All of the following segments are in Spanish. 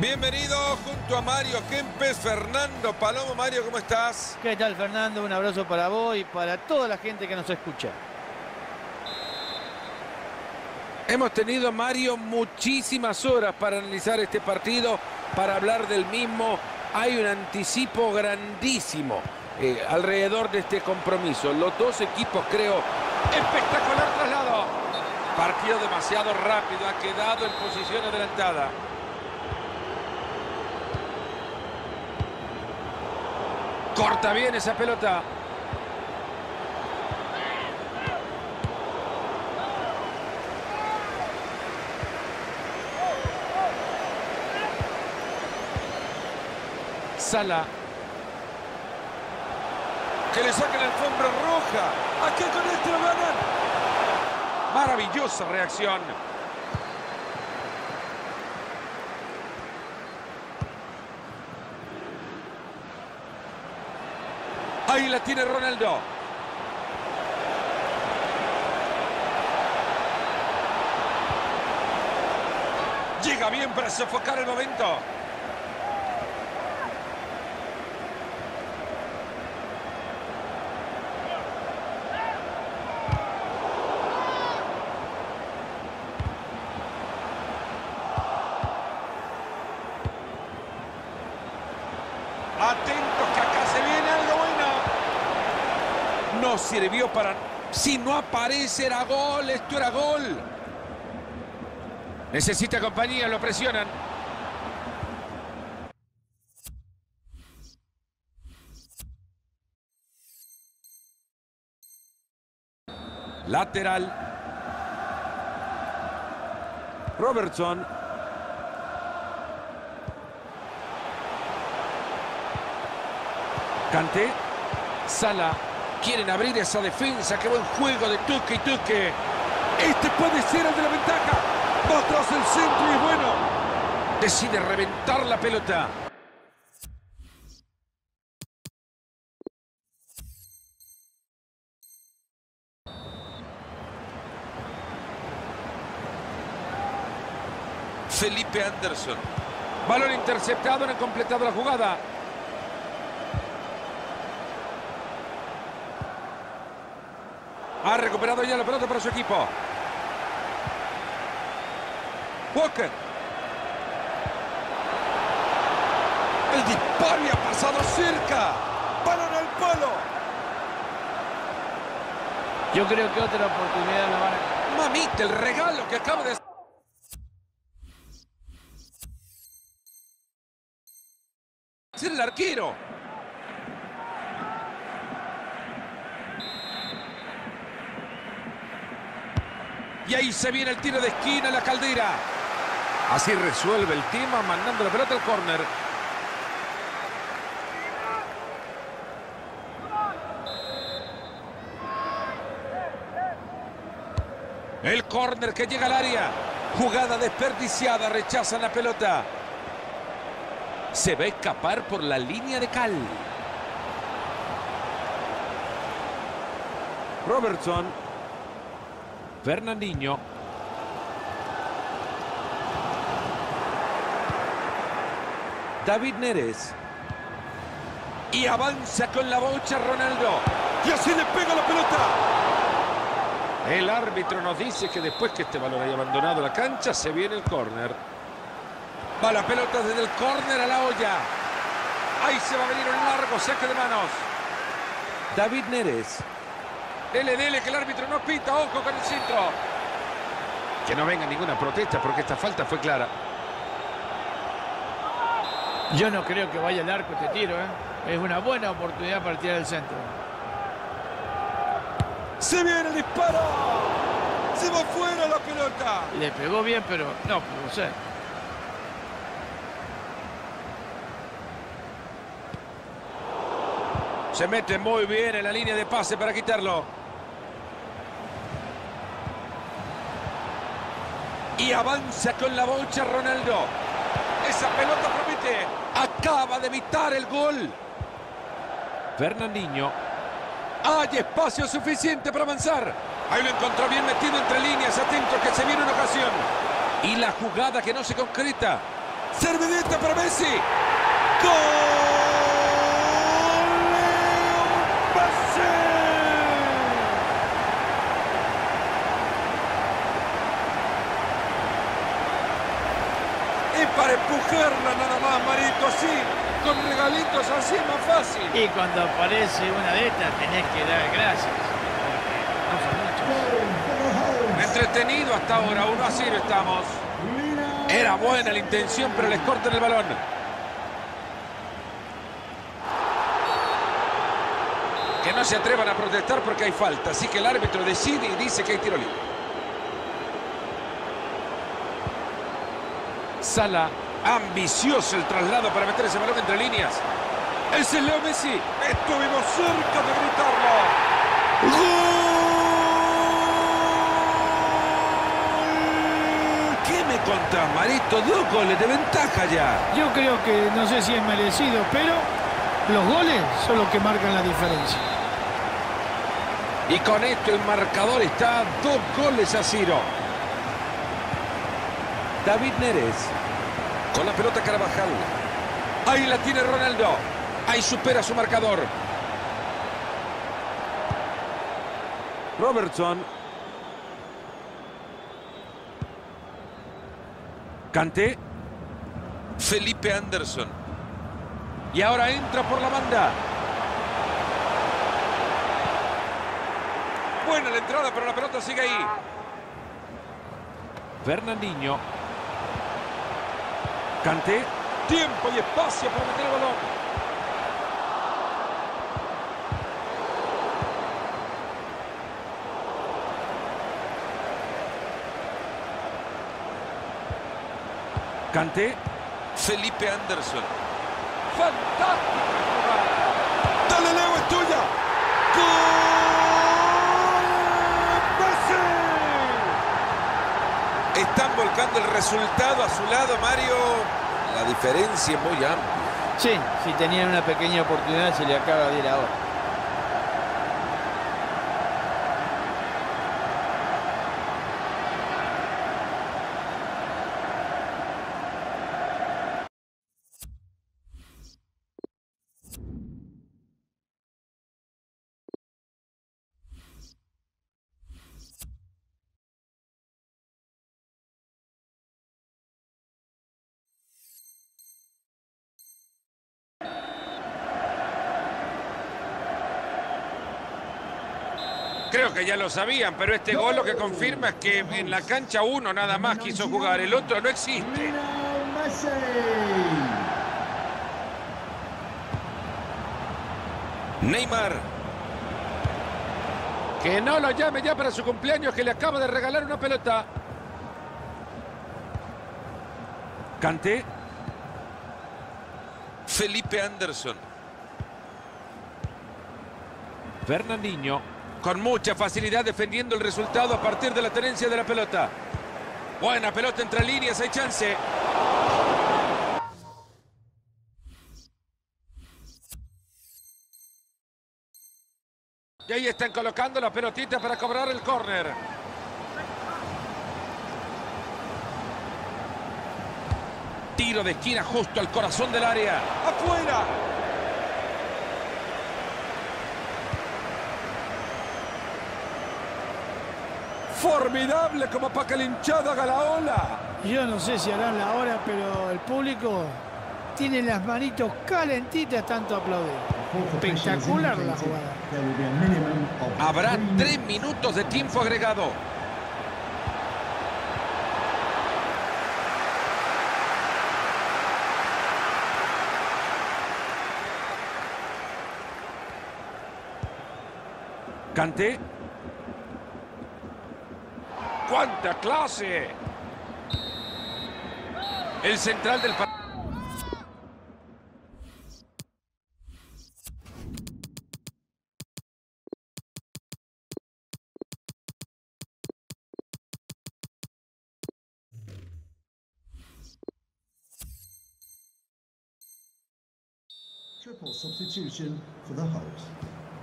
Bienvenido junto a Mario Kempes, Fernando Palomo. Mario, ¿cómo estás? ¿Qué tal, Fernando? Un abrazo para vos y para toda la gente que nos escucha. Hemos tenido, Mario, muchísimas horas para analizar este partido, para hablar del mismo. Hay un anticipo grandísimo eh, alrededor de este compromiso. Los dos equipos, creo, espectacular traslado. Partido demasiado rápido, ha quedado en posición adelantada. Corta bien esa pelota. Sala. Que le saquen la alfombra roja. Aquí con este lo ganan. Maravillosa reacción. La tiene Ronaldo. Llega bien para sofocar el momento. Atentos que acá se viene algo bueno. No sirvió para... Si no aparece era gol, esto era gol. Necesita compañía, lo presionan. Lateral. Robertson. Canté. Sala. Quieren abrir esa defensa. Qué buen juego de Tuque y Tuque. Este puede ser el de la ventaja. Va tras el centro y es bueno. Decide reventar la pelota. Felipe Anderson. Balón interceptado, no han completado la jugada. Ha recuperado ya la pelota para su equipo. Walker. El disparo ha pasado cerca. Balón al palo. Yo creo que otra oportunidad la van a... Mamita, el regalo que acaba de... Ser el arquero. Y ahí se viene el tiro de esquina, la caldera. Así resuelve el tema, mandando la pelota al córner. El córner que llega al área. Jugada desperdiciada, rechazan la pelota. Se va a escapar por la línea de cal. Robertson. Fernandinho. David Neres. Y avanza con la bocha Ronaldo. Y así le pega la pelota. El árbitro nos dice que después que este balón haya abandonado la cancha, se viene el córner. Va la pelota desde el córner a la olla. Ahí se va a venir un largo saque de manos. David Neres. Dele, dele, que el árbitro no pita. Ojo con el centro. Que no venga ninguna protesta porque esta falta fue clara. Yo no creo que vaya al arco este tiro, ¿eh? Es una buena oportunidad para tirar el centro. Se viene el disparo. Se va fuera la pelota. Le pegó bien, pero no pudo ser. Se mete muy bien en la línea de pase para quitarlo. Avanza con la bocha Ronaldo. Esa pelota promete. Acaba de evitar el gol. Fernandinho. Hay espacio suficiente para avanzar. Ahí lo encontró bien metido entre líneas. Atento que se viene una ocasión. Y la jugada que no se concreta. Servidita para Messi. ¡Gol! Y para empujarla nada más, Marito, así, con regalitos así es más fácil. Y cuando aparece una de estas tenés que dar gracias. Porque no son muchos. Entretenido hasta ahora, 1 a 0 estamos. Era buena la intención, pero les cortan el balón. Que no se atrevan a protestar porque hay falta. Así que el árbitro decide y dice que hay tiro libre. Sala, ambicioso el traslado para meter ese balón entre líneas. Ese es Leo Messi. Estuvimos cerca de gritarlo. ¡Gol! ¿Qué me contás, Marito? Dos goles de ventaja ya. Yo creo que no sé si es merecido, pero los goles son los que marcan la diferencia. Y con esto el marcador está a dos goles a Ciro. David Neres. Con la pelota Carvajal. Ahí la tiene Ronaldo. Ahí supera su marcador. Robertson. Canté. Felipe Anderson. Y ahora entra por la banda. Buena la entrada, pero la pelota sigue ahí. Fernandinho. Canté. Tiempo y espacio para meter el balón. Canté. Felipe Anderson. Fantástica Están volcando el resultado a su lado, Mario. La diferencia es muy amplia. Sí, si tenían una pequeña oportunidad se le acaba de ir ahora. Que ya lo sabían, pero este gol lo que confirma es que en la cancha uno nada más quiso jugar, el otro no existe. Neymar. Que no lo llame ya para su cumpleaños, que le acaba de regalar una pelota. Canté. Felipe Anderson. Fernandinho. Con mucha facilidad defendiendo el resultado a partir de la tenencia de la pelota. Buena pelota entre líneas, hay chance. Y ahí están colocando la pelotita para cobrar el córner. Tiro de esquina justo al corazón del área. ¡Afuera! Formidable como para que el hinchado haga la ola. Yo no sé si harán la hora, pero el público tiene las manitos calentitas tanto aplaudir. Espectacular la jugada. Habrá tres minutos de tiempo agregado. Canté. ¡Cuánta clase! El central del partido.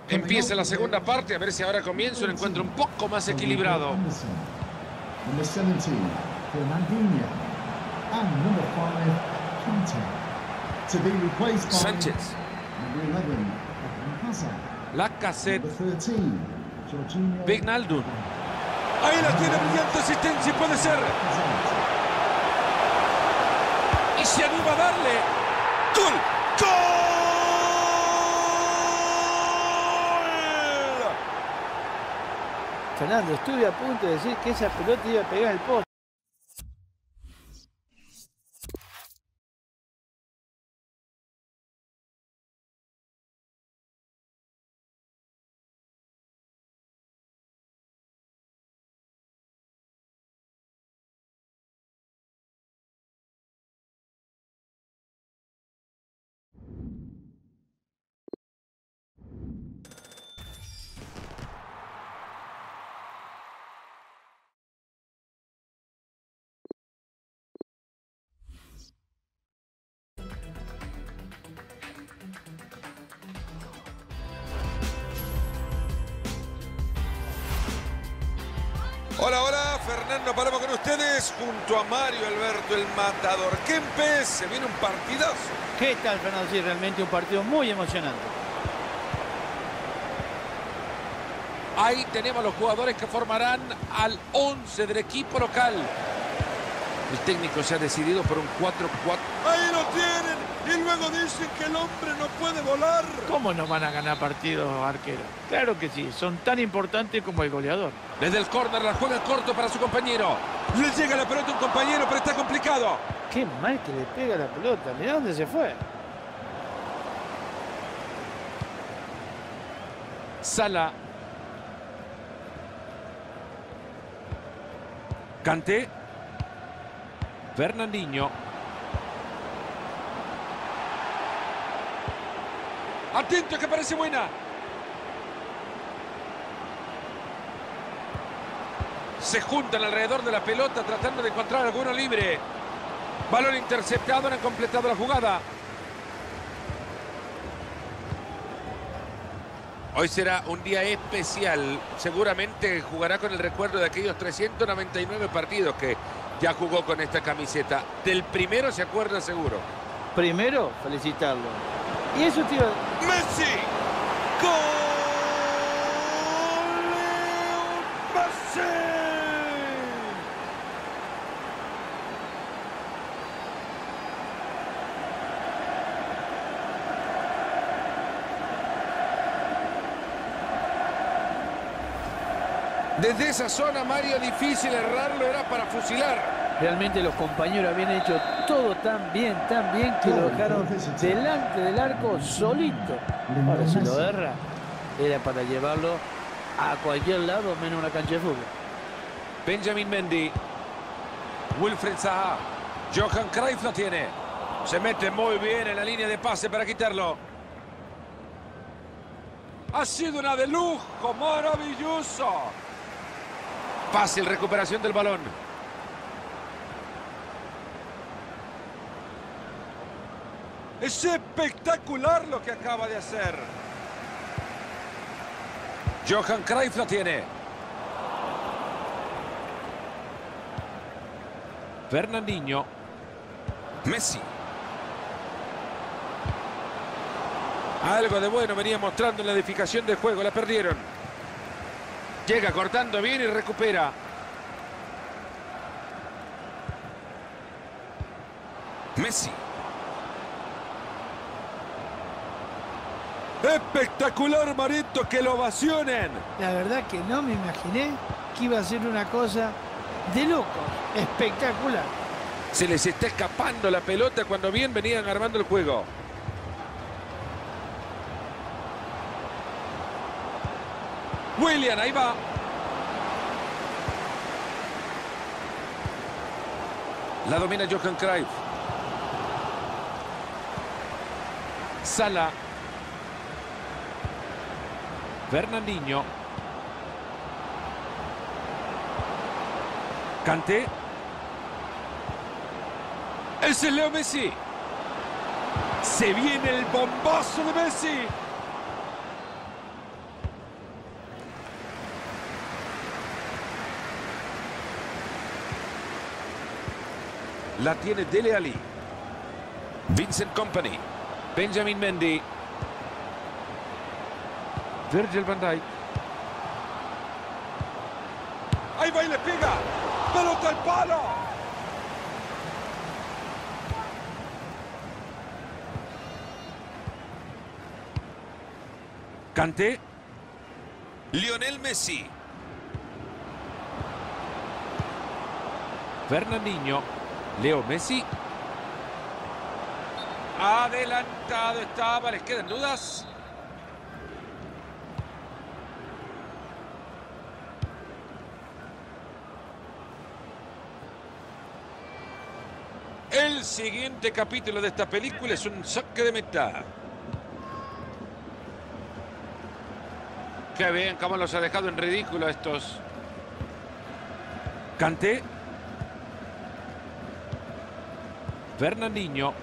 Empieza la segunda parte, a ver si ahora comienza un encuentro un poco más equilibrado. Number 17, Fernandinho, and number 5, Keita. To be replaced by Sánchez. number 11, Eden Hazard. Lacazette. Number 13, Jorginho. Wijnaldum. Ahí la tiene, brillante asistencia y puede ser. Y se anima a darle. ¡Gol! ¡Gol! Fernando, estuve a punto de decir que esa pelota iba a pegar el poste. Hola, hola, Fernando Palomo con ustedes, junto a Mario Alberto el Matador Kempes. Se viene un partidazo. ¿Qué tal, Fernando? Sí, realmente un partido muy emocionante. Ahí tenemos los jugadores que formarán al 11 del equipo local. El técnico se ha decidido por un 4-4. Ahí lo tienen. Y luego dicen que el hombre no puede volar. ¿Cómo no van a ganar partidos arqueros? Claro que sí, son tan importantes como el goleador. Desde el córner la juega corto para su compañero. Le llega la pelota a un compañero, pero está complicado. Qué mal que le pega la pelota, mirá dónde se fue. Sala. Canté. Fernandinho. Atento que parece buena. Se juntan alrededor de la pelota tratando de encontrar alguno libre. Balón interceptado, han completado la jugada. Hoy será un día especial. Seguramente jugará con el recuerdo de aquellos 399 partidos que ya jugó con esta camiseta. Del primero se acuerda seguro. Primero, felicitarlo. Y eso iba Messi. Gol. Leo Messi. Desde esa zona, Mario, difícil errarlo, era para fusilar. Realmente los compañeros habían hecho todo tan bien, tan bien que lo dejaron delante del arco solito. Ahora si lo erra, era para llevarlo a cualquier lado menos una cancha de fútbol. Benjamin Mendy. Wilfred Zaha. Johan Cruyff lo tiene. Se mete muy bien en la línea de pase para quitarlo. Ha sido una de lujo, maravilloso. Fácil recuperación del balón. Es espectacular lo que acaba de hacer. Johan Cruyff lo tiene. Fernandinho. Messi. Algo de bueno venía mostrando en la edificación del juego. La perdieron. Llega cortando bien y recupera. Messi. Espectacular, Marito, que lo ovacionen. La verdad que no me imaginé que iba a ser una cosa de loco, espectacular. Se les está escapando la pelota cuando bien venían armando el juego. William, ahí va. La domina Johan Cruyff. Sala. Fernandinho. Kanté. Ese es Leo Messi. Se viene el bombazo de Messi. La tiene Dele Ali. Vincent Company. Benjamin Mendy. Virgil van Dijk. Ahí va y le pega. Pelota al palo. Kanté. Lionel Messi. Fernandinho. Leo Messi. Adelantado estaba. ¿Les quedan dudas? El siguiente capítulo de esta película es un saque de meta. Qué bien, cómo los ha dejado en ridículo estos. Kanté. Fernandinho.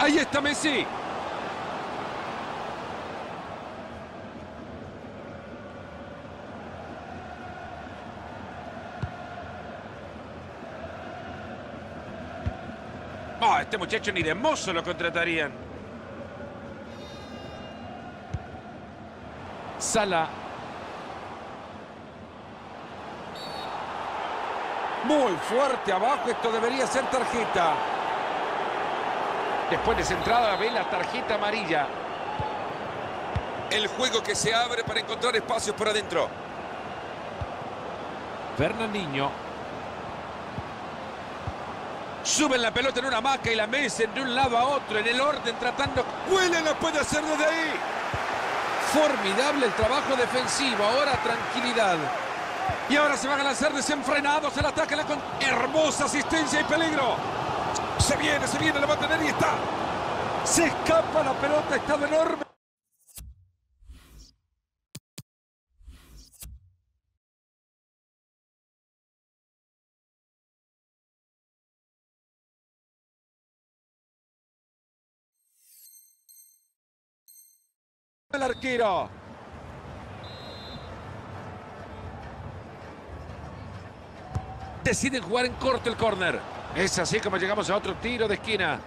Ahí está Messi. Oh, este muchacho ni de mozo lo contratarían. Sala. Muy fuerte abajo. Esto debería ser tarjeta. Después de centrada ve la tarjeta amarilla. El juego que se abre para encontrar espacios por adentro. Fernandinho. Suben la pelota en una maca y la mecen de un lado a otro en el orden tratando... Huelen la puede hacer desde ahí. Formidable el trabajo defensivo. Ahora tranquilidad. Y ahora se van a lanzar desenfrenados el ataque. La con... Hermosa asistencia y peligro. Se viene, se viene, la va a tener y está. Se escapa la pelota, estado enorme. El arquero. Deciden jugar en corto el córner. Es así como llegamos a otro tiro de esquina.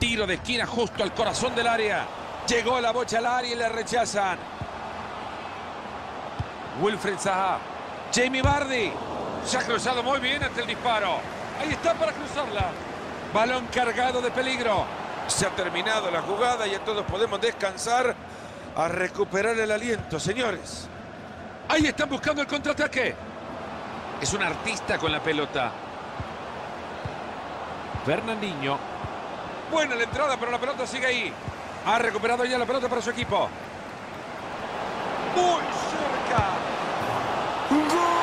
Tiro de esquina justo al corazón del área. Llegó la bocha al área y le rechazan. Wilfred Zaha. Jamie Bardi. Se ha cruzado muy bien ante el disparo. Ahí está para cruzarla. Balón cargado de peligro. Se ha terminado la jugada y ya todos podemos descansar a recuperar el aliento, señores. Ahí están buscando el contraataque. Es un artista con la pelota. Fernandinho. Buena la entrada, pero la pelota sigue ahí. Ha recuperado ya la pelota para su equipo. Muy cerca. ¡Gol!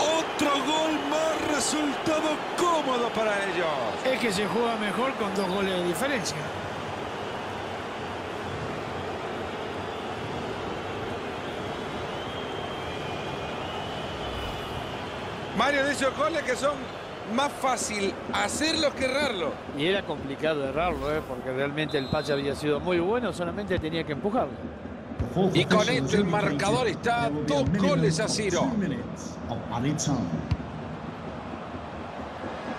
Otro gol más resultado cómodo para ellos. Es que se juega mejor con dos goles de diferencia. De esos goles que son más fácil hacerlo que errarlo. Y era complicado errarlo, ¿eh? porque realmente el pase había sido muy bueno, solamente tenía que empujarlo. Y con esto el marcador está dos goles a cero.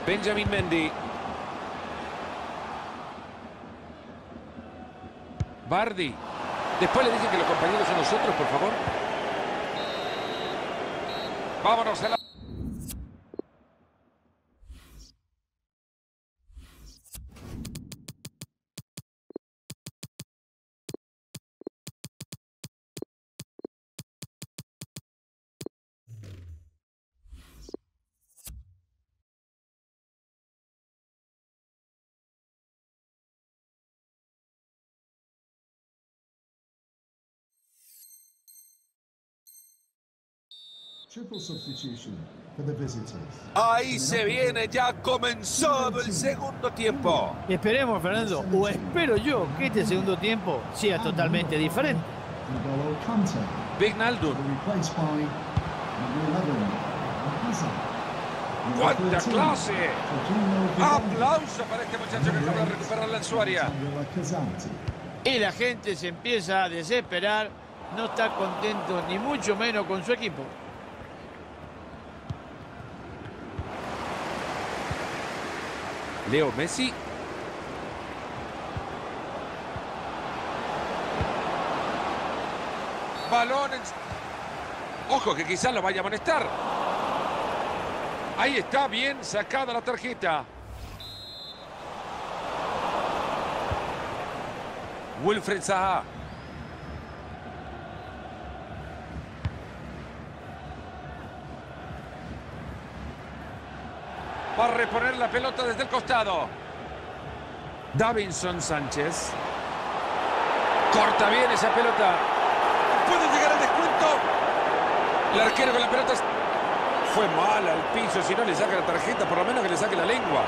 Benjamin Mendy. Bardi. Después le dicen que los compañeros son nosotros, por favor. Vámonos a la... Ahí se viene, ya ha comenzado el segundo tiempo. Esperemos, Fernando, o espero yo que este segundo tiempo sea totalmente diferente. N'Golo Kante, Vignaldo. replaced by number 11, Hazard. ¡Cuánta 13, clase! Aplauso para este muchacho que acaba de recuperarla en su área. Samuel Kazanti. Y la gente se empieza a desesperar. No está contento ni mucho menos con su equipo. Leo Messi. Balón en... Ojo que quizás lo vaya a amonestar. Ahí está bien sacada la tarjeta. Wilfred Zaha. Va a reponer la pelota desde el costado. Davinson Sánchez. Corta bien esa pelota. Puede llegar al descuento. El arquero con la pelota fue mal al piso. Si no le saca la tarjeta, por lo menos que le saque la lengua.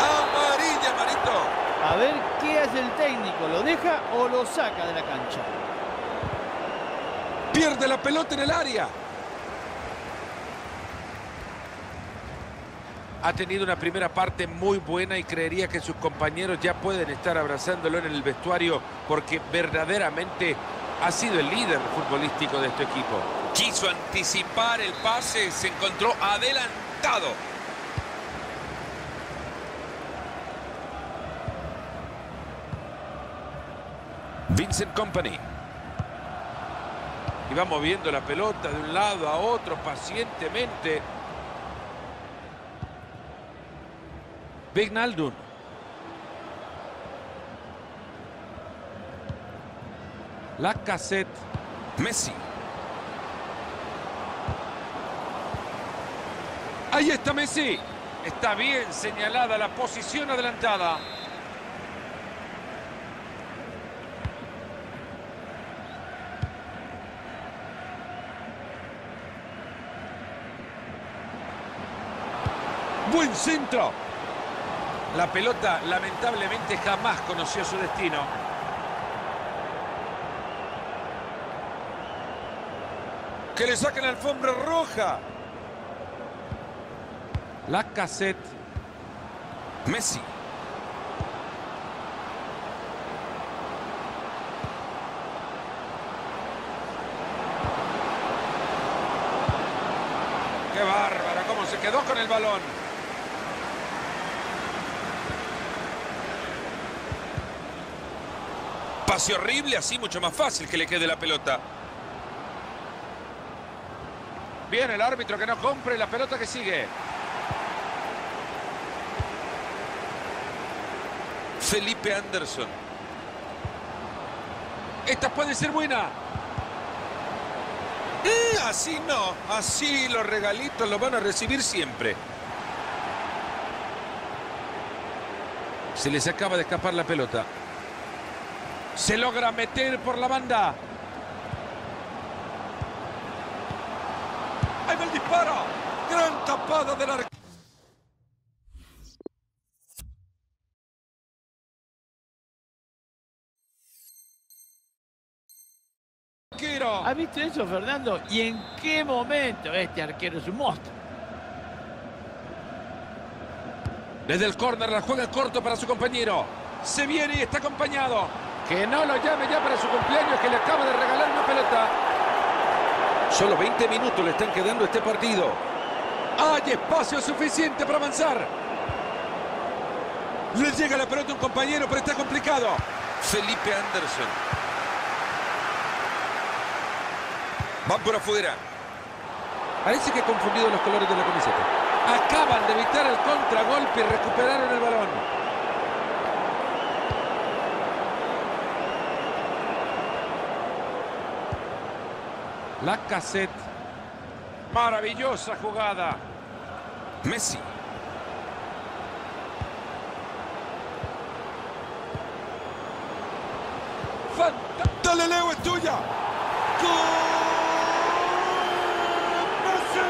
Amarilla, Marito. A ver qué hace el técnico. ¿Lo deja o lo saca de la cancha? Pierde la pelota en el área. Ha tenido una primera parte muy buena y creería que sus compañeros ya pueden estar abrazándolo en el vestuario porque verdaderamente ha sido el líder futbolístico de este equipo. Quiso anticipar el pase, se encontró adelantado. Vincent Company. Y va moviendo la pelota de un lado a otro pacientemente. Vignaldum. La cassette. Messi. Ahí está Messi. Está bien señalada la posición adelantada. Buen centro. La pelota lamentablemente jamás conoció su destino. Que le saquen la alfombra roja. La cassette. Messi. ¡Qué bárbara! ¿Cómo se quedó con el balón? Pase horrible, así mucho más fácil que le quede la pelota. Bien, el árbitro que no compre la pelota que sigue. Felipe Anderson. Esta puede ser buena. Así no. Así los regalitos los van a recibir siempre. Se les acaba de escapar la pelota. Se logra meter por la banda. Ahí va el disparo. Gran tapada del arquero. ¿Has visto eso, Fernando? ¿Y en qué momento este arquero es un monstruo? Desde el córner la juega corto para su compañero. Se viene y está acompañado. Que no lo llame ya para su cumpleaños que le acaba de regalar una pelota. Solo 20 minutos le están quedando este partido. Hay espacio suficiente para avanzar. Le llega la pelota a un compañero, pero está complicado. Felipe Anderson. Va por afuera. Parece que ha confundido los colores de la camiseta. Acaban de evitar el contragolpe y recuperaron el balón. La cassette. Maravillosa jugada. Messi. Fanta- Dale, Leo, es tuya. ¡Gol! ¡Messi!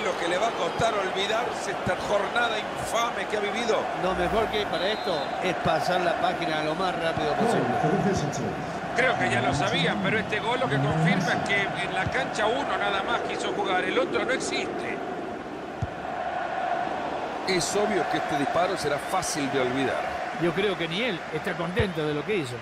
¿Sabés lo que le va a costar olvidarse esta jornada infame que ha vivido? Lo mejor que hay para esto es pasar la página lo más rápido posible. Creo que ya lo sabían, pero este gol lo que confirma es que en la cancha uno nada más quiso jugar, el otro no existe. Es obvio que este disparo será fácil de olvidar. Yo creo que ni él está contento de lo que hizo.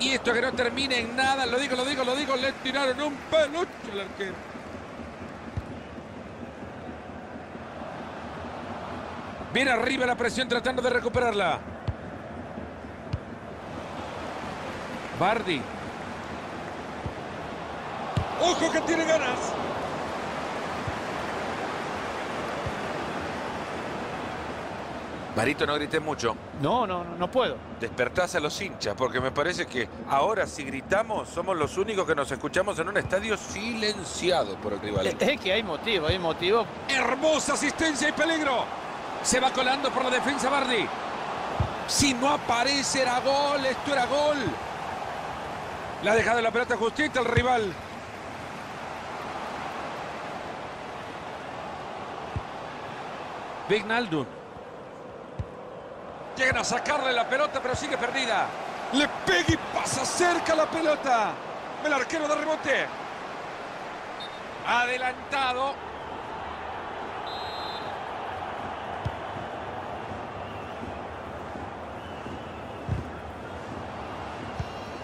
Y esto que no termine en nada, lo digo, lo digo, lo digo, le tiraron un peluche al arquero. Viene arriba la presión tratando de recuperarla. Bardi. ¡Ojo que tiene ganas! Marito, no grites mucho. No, no, no, no puedo. Despertás a los hinchas, porque me parece que ahora si gritamos somos los únicos que nos escuchamos en un estadio silenciado por el rival. Es, es que hay motivo, hay motivo. Hermosa asistencia y peligro. Se va colando por la defensa Bardi. Si no aparece era gol, esto era gol. Le ha dejado la pelota justita al rival. Vignaldo. Llegan a sacarle la pelota, pero sigue perdida. Le pega y pasa cerca la pelota. El arquero de rebote. Adelantado.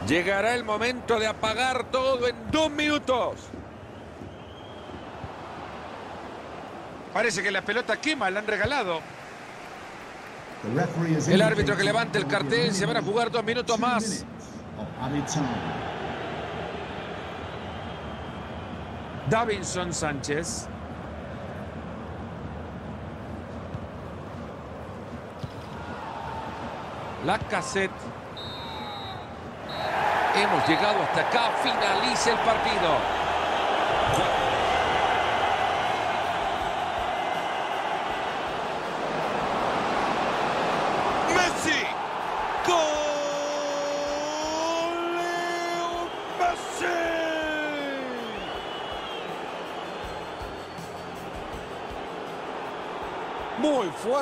Llegará el momento de apagar todo en dos minutos. Parece que la pelota quema, la han regalado. El árbitro que levante el cartel, se van a jugar dos minutos más. Davinson Sánchez. La cassette. Hemos llegado hasta acá. Finaliza el partido.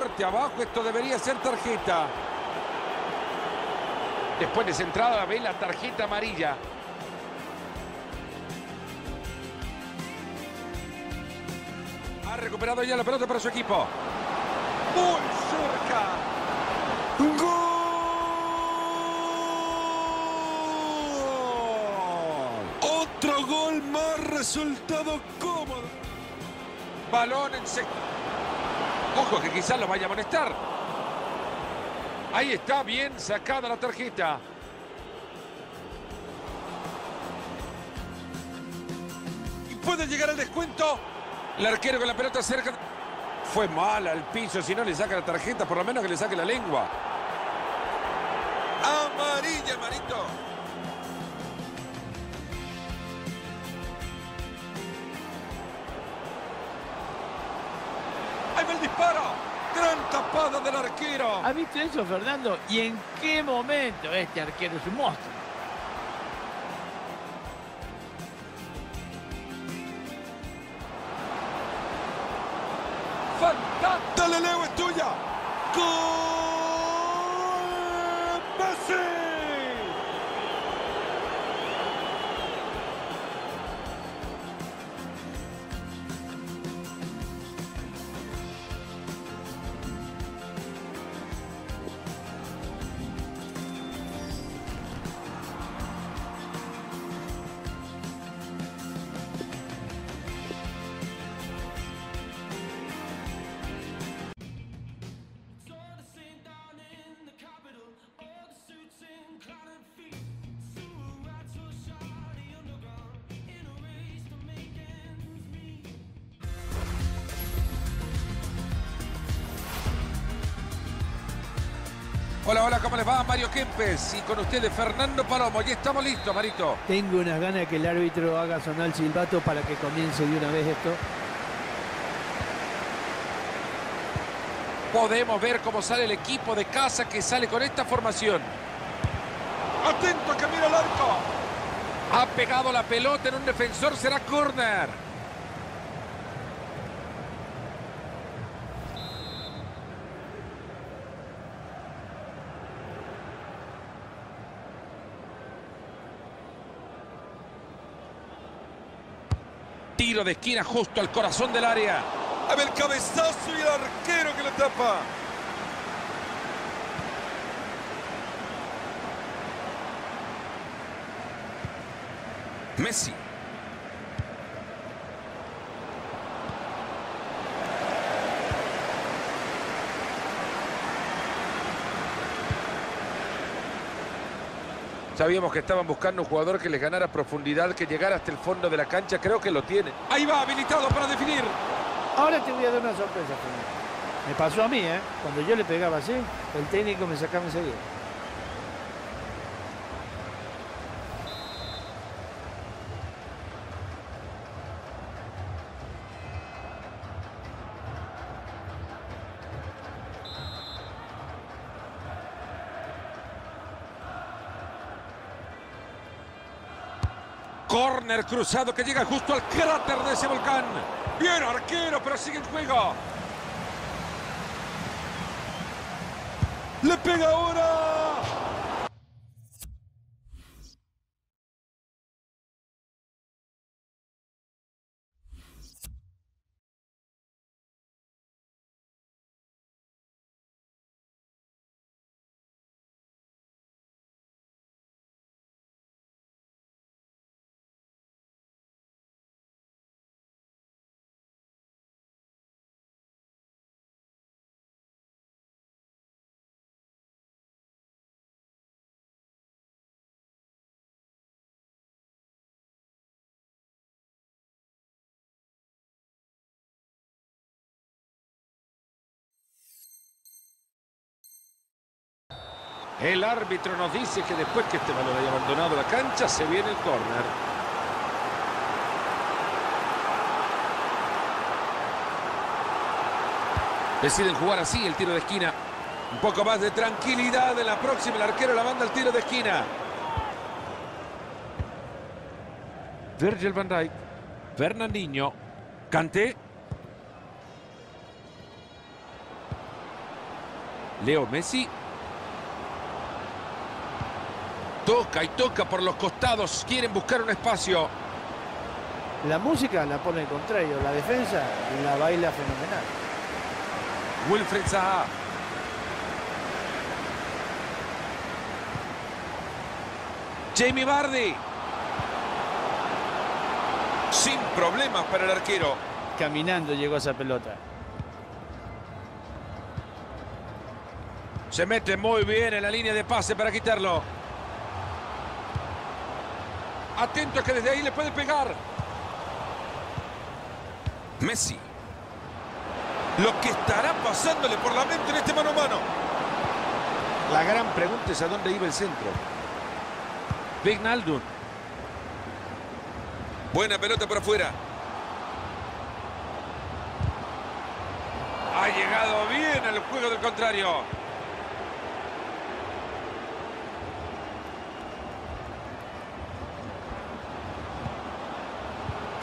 Fuerte abajo, esto debería ser tarjeta. Después de centrada ve la tarjeta amarilla. Ha recuperado ya la pelota para su equipo. Muy cerca. ¡Gol! Otro gol más, resultado cómodo. Balón en sector. Ojo que quizás lo vaya a amonestar. Ahí está bien sacada la tarjeta. Y puede llegar al descuento. El arquero con la pelota cerca. Fue mal al piso. Si no le saca la tarjeta, por lo menos que le saque la lengua. Amarilla, Marito. El disparo. Gran tapada del arquero. ¿Has visto eso, Fernando? ¿Y en qué momento este arquero es un monstruo? Mario Kempes y con ustedes Fernando Palomo. Ya estamos listos, Marito. Tengo unas ganas de que el árbitro haga sonar el silbato para que comience de una vez esto. Podemos ver cómo sale el equipo de casa que sale con esta formación. Atento que mira el arco. Ha pegado la pelota en un defensor, será córner. Tiro de esquina justo al corazón del área. A ver el cabezazo y el arquero que lo tapa. Messi. Sabíamos que estaban buscando un jugador que les ganara profundidad, que llegara hasta el fondo de la cancha. Creo que lo tiene. Ahí va, habilitado para definir. Ahora te voy a dar una sorpresa, Me pasó a mí, ¿eh? Cuando yo le pegaba así, el técnico me sacaba enseguida. Corner cruzado que llega justo al cráter de ese volcán. Bien arquero, pero sigue en juego. Le pega ahora. El árbitro nos dice que después que este balón haya abandonado la cancha, se viene el córner. Deciden jugar así el tiro de esquina. Un poco más de tranquilidad en la próxima. El arquero la manda al tiro de esquina. Virgil van Dijk. Fernandinho. Canté. Leo Messi. Toca y toca por los costados. Quieren buscar un espacio. La música la pone el contrario. La defensa la baila fenomenal. Wilfred Zaha. Jamie Bardi. Sin problemas para el arquero. Caminando llegó esa pelota. Se mete muy bien en la línea de pase para quitarlo. Atento que desde ahí le puede pegar. Messi. Lo que estará pasándole por la mente en este mano a mano. La gran pregunta es a dónde iba el centro. Vignaldum. Buena pelota por afuera. Ha llegado bien al juego del contrario.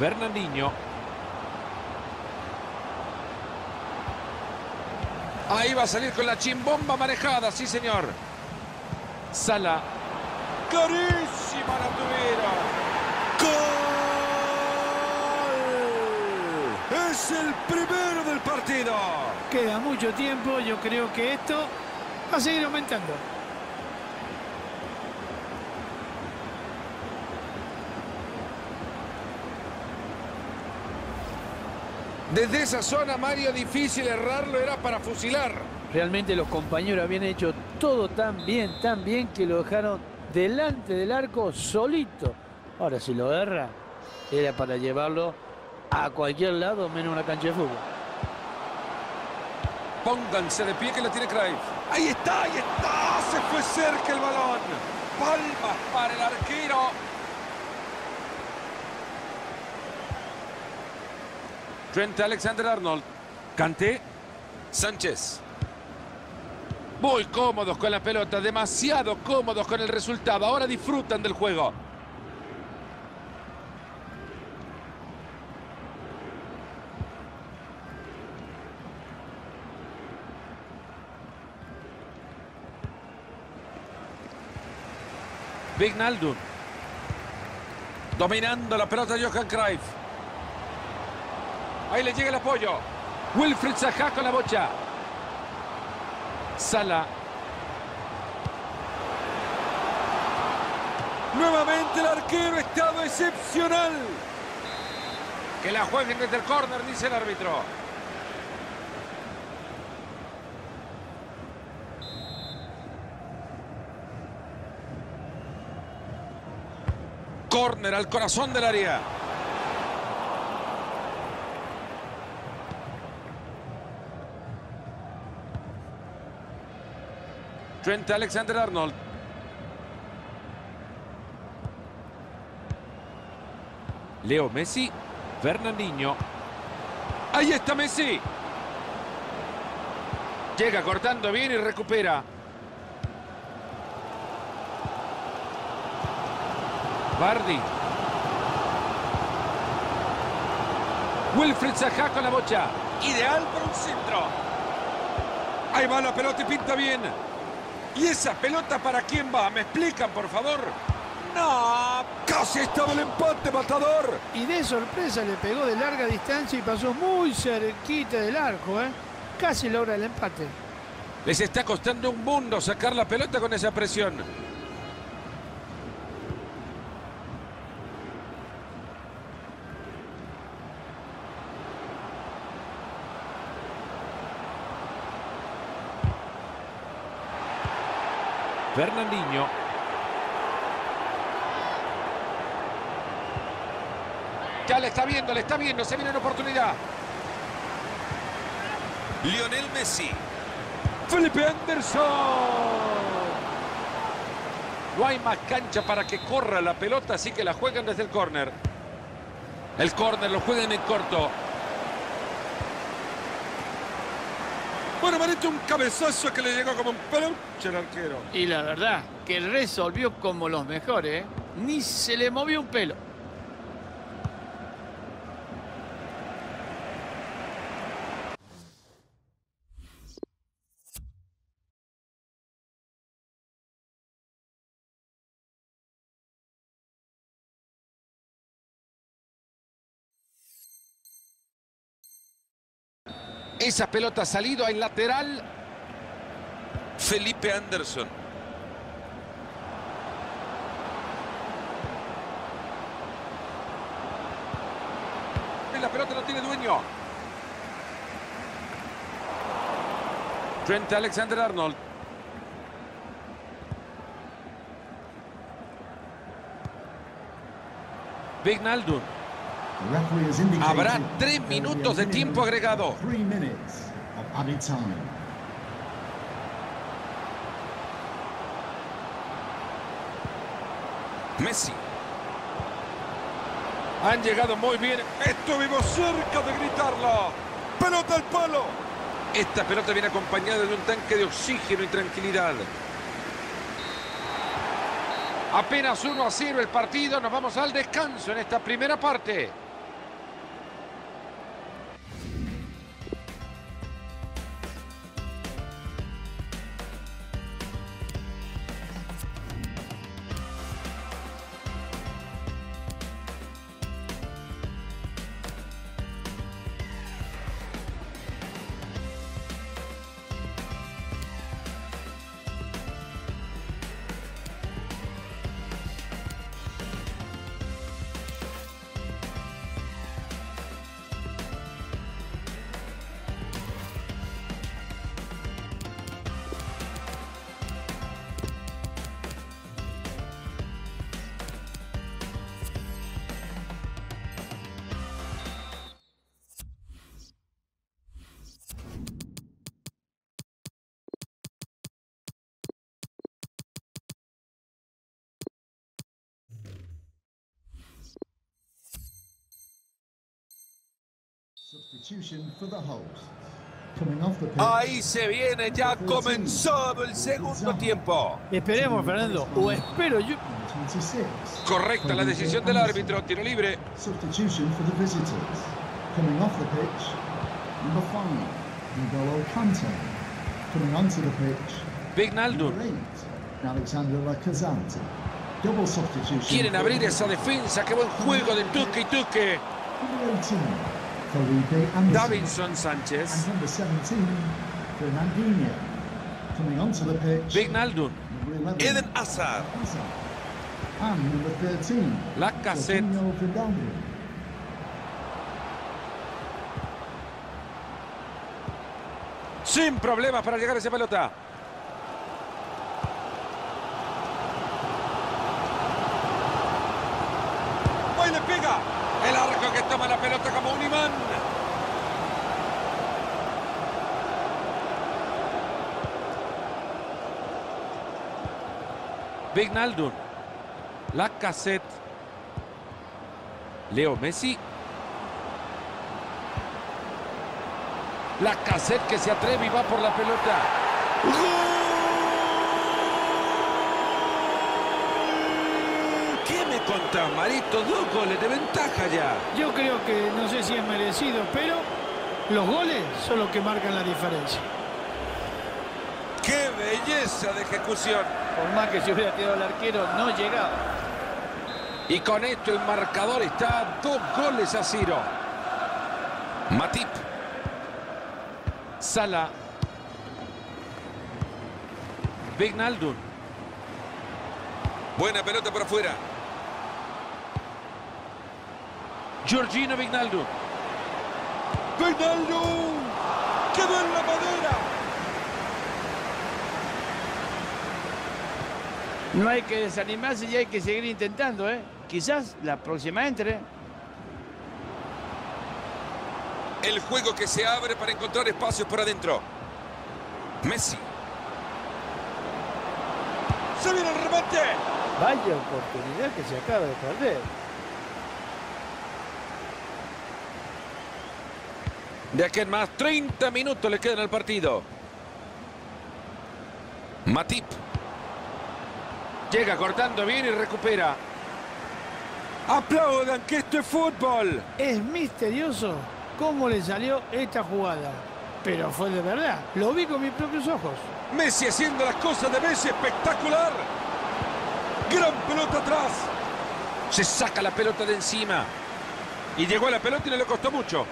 Fernandinho. Ahí va a salir con la chimbomba manejada, sí señor. Sala. Carísima la tuvieron. ¡Gol! Es el primero del partido. Queda mucho tiempo, yo creo que esto va a seguir aumentando. Desde esa zona, Mario, difícil errarlo, era para fusilar. Realmente los compañeros habían hecho todo tan bien, tan bien que lo dejaron delante del arco solito. Ahora, si lo erra, era para llevarlo a cualquier lado, menos una cancha de fútbol. Pónganse de pie que la tiene Cruyff. Ahí está, ahí está. Se fue cerca el balón. Palmas para el arquero. Trent Alexander-Arnold. Canté. Sánchez. Muy cómodos con la pelota, demasiado cómodos con el resultado. Ahora disfrutan del juego. Vignaldun. Dominando la pelota de Johan Cruyff. Ahí le llega el apoyo. Wilfried Zaha con la bocha. Sala. Nuevamente el arquero estado excepcional. Que la jueguen desde el córner, dice el árbitro. Córner al corazón del área. Trent Alexander-Arnold. Leo Messi. Fernandinho. Ahí está Messi. Llega cortando bien y recupera. Bardi. Wilfried Zaha con la bocha. Ideal para un centro. Ahí va la pelota y pinta bien. ¿Y esa pelota para quién va? ¿Me explican, por favor? No, casi estaba el empate, matador. Y de sorpresa le pegó de larga distancia y pasó muy cerquita del arco, ¿eh? Casi logra el empate. Les está costando un mundo sacar la pelota con esa presión. Fernandinho. Ya le está viendo, le está viendo, se viene una oportunidad. Lionel Messi. Felipe Anderson. No hay más cancha para que corra la pelota, así que la juegan desde el córner. El córner lo juegan en corto. Marito, un cabezazo que le llegó como un peluche al arquero. Y la verdad, que resolvió como los mejores, ¿eh? Ni se le movió un pelo. Esa pelota ha salido al lateral. Felipe Anderson. La pelota no tiene dueño. Trent referee has indicated Habrá tres minutos de tiempo agregado. Messi. Han llegado muy bien. Estuvimos cerca de gritarlo. Pelota al palo. Esta pelota viene acompañada de un tanque de oxígeno y tranquilidad. Apenas 1 a 0 el partido. Nos vamos al descanso en esta primera parte. Ahí se viene, ya ha comenzado el segundo tiempo. Esperemos, Fernando, o espero yo. 26. Correcta la decisión del árbitro, tiro libre. Substitution for the visitors. Coming off the pitch, number five, N'Golo Kante. Coming onto the pitch, Vignaldum. number eight, Alexander Lacazette. Double substitution. Quieren abrir esa defensa. Qué buen juego de Tuque y Tuque. Number 18, Felipe Anderson. Davinson And Sánchez. number 17, Fernandinho. Coming onto the pitch. 11, Eden Hazard. And number 13, Lacazette. Sin problemas para llegar a esa pelota. ¡Hoy le pega! Toma la pelota como un imán. Vignaldum. Lacazette. Leo Messi. Lacazette que se atreve y va por la pelota. ¿Qué me contás, Marito? Dos goles de ventaja ya. Yo creo que no sé si es merecido, pero los goles son los que marcan la diferencia. ¡Qué belleza de ejecución! Por más que se hubiera tirado el arquero, no llegaba. Y con esto el marcador está a dos goles a cero. Matip. Sala. Vignaldum. Buena pelota por afuera. Giorgino Vignaldum. ¡Wijnaldum! ¡Quedó en la madera! No hay que desanimarse y hay que seguir intentando, ¿eh? Quizás la próxima entre. El juego que se abre para encontrar espacios por adentro. Messi. ¡Se viene el remate! Vaya oportunidad que se acaba de perder. De aquí en más, 30 minutos le quedan al partido. Matip. Llega cortando bien y recupera. ¡Aplaudan que esto es fútbol! Es misterioso cómo le salió esta jugada. Pero fue de verdad. Lo vi con mis propios ojos. Messi haciendo las cosas de Messi espectacular. Gran pelota atrás. Se saca la pelota de encima. Y llegó a la pelota y no le costó mucho.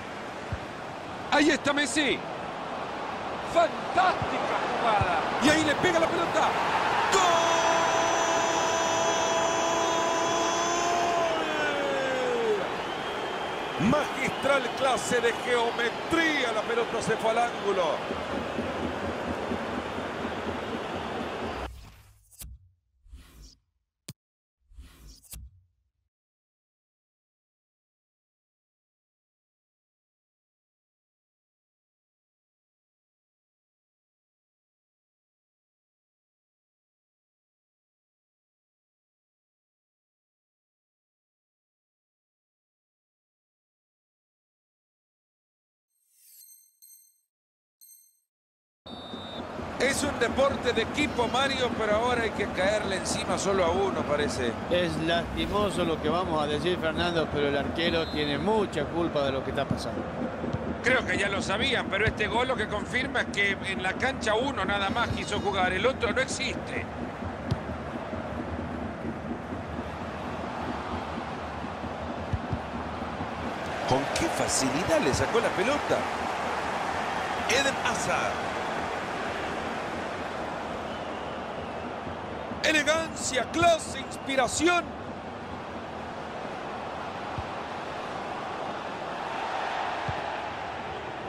Ahí está Messi. Fantástica jugada. Y ahí le pega la pelota. Magistral clase de geometría. La pelota se fue al ángulo. Es un deporte de equipo, Mario, pero ahora hay que caerle encima solo a uno, parece. Es lastimoso lo que vamos a decir, Fernando, pero el arquero tiene mucha culpa de lo que está pasando. Creo que ya lo sabían, pero este gol lo que confirma es que en la cancha uno nada más quiso jugar, el otro no existe. Con qué facilidad le sacó la pelota. Eden Hazard. Elegancia, clase, inspiración.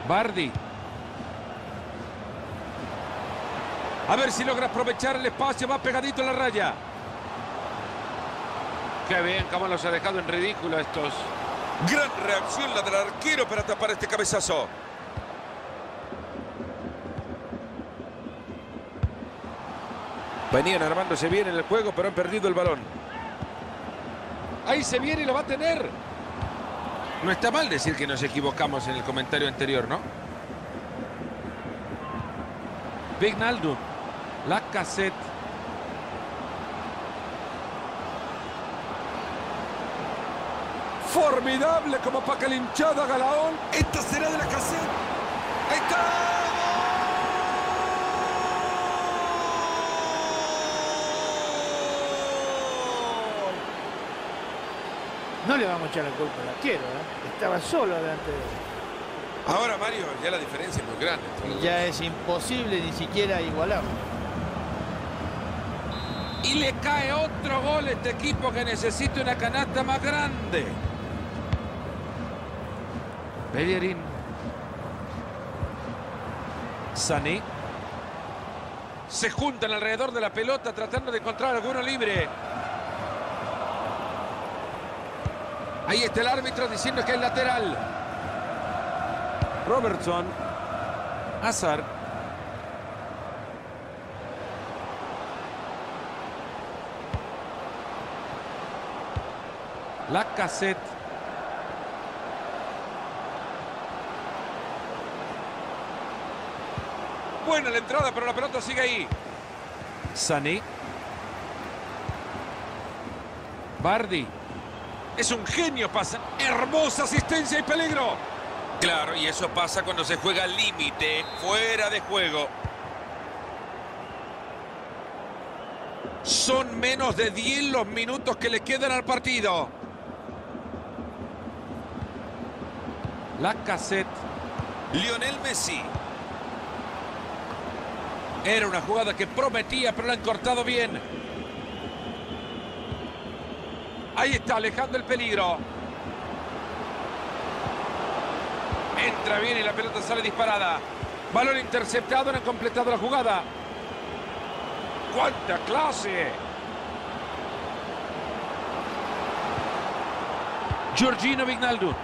Bardi. A ver si logra aprovechar el espacio. Va pegadito a la raya. Qué bien, cómo los ha dejado en ridículo estos. Gran reacción la del arquero para tapar este cabezazo. Venían armándose bien en el juego, pero han perdido el balón. Ahí se viene y lo va a tener. No está mal decir que nos equivocamos en el comentario anterior, ¿no? Vignaldum. Lacazette. Formidable como para que la hinchada haga la on. Esta será de la cassette. Ahí está. No le vamos a echar la culpa al arquero, ¿eh? Estaba solo delante de él. Ahora, Mario, ya la diferencia es muy grande. Ya es imposible ni siquiera igualarlo. Y le cae otro gol a este equipo que necesita una canasta más grande. Bellerín. Sané. Se juntan alrededor de la pelota tratando de encontrar alguno libre. Ahí está el árbitro diciendo que es lateral. Robertson. Hazard. La cassette. Buena la entrada, pero la pelota sigue ahí. Sané. Bardi. Es un genio, pasa. Hermosa asistencia y peligro. Claro, y eso pasa cuando se juega al límite, fuera de juego. Son menos de 10 los minutos que le quedan al partido. La cassette. Lionel Messi. Era una jugada que prometía, pero la han cortado bien. Ahí está, alejando el peligro. Entra bien y la pelota sale disparada. Balón interceptado, no han completado la jugada. ¡Cuánta clase! Giorgino Vignaldo.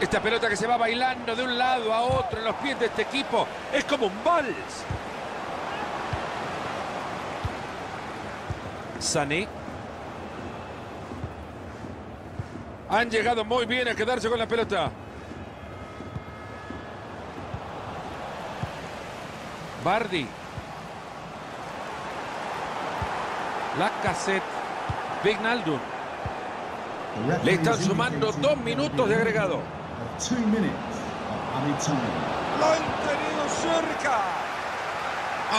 Esta pelota que se va bailando de un lado a otro en los pies de este equipo es como un vals. Sané. Han llegado muy bien a quedarse con la pelota. Bardi. La cassette. Vignaldo. Le están sumando dos minutos de agregado. Lo han tenido cerca.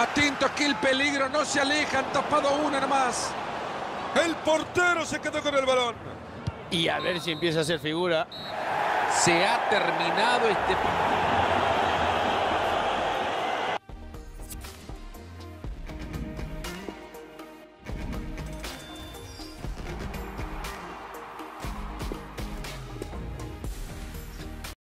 Atentos que el peligro no se aleja. Han tapado una nomás. El portero se quedó con el balón. Y a ver si empieza a hacer figura. Se ha terminado este partido.